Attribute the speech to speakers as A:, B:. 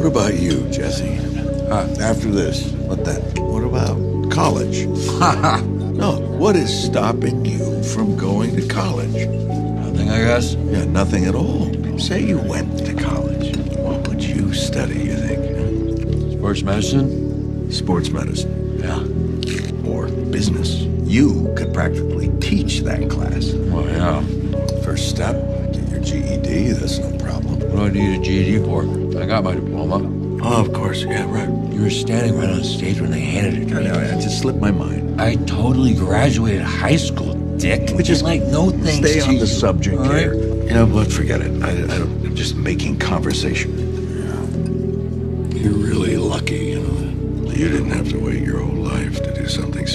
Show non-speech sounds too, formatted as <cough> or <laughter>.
A: What about you, Jesse?
B: Huh.
A: After this, what then? What about college? <laughs> no, what is stopping you from going to college?
B: Nothing, I guess.
A: Yeah, nothing at all. Say you went to college. What would you study, you think?
B: Sports medicine?
A: Sports medicine
B: Yeah.
A: or business. You could practically teach that class.
B: Well, yeah.
A: First step, get your GED, that's no problem.
B: What do I need a GED for? I got my diploma.
A: Oh, of course, yeah, right.
B: You were standing right on stage when they handed it to
A: I know, it just slipped my mind.
B: I totally graduated high school, Dick.
A: We just
B: like no thanks
A: Stay
B: to
A: on
B: you,
A: the subject
B: all right?
A: here. You know what? Forget it. I, I don't, I'm just making conversation. You're really lucky, you know. You didn't have to wait your whole life to do something special.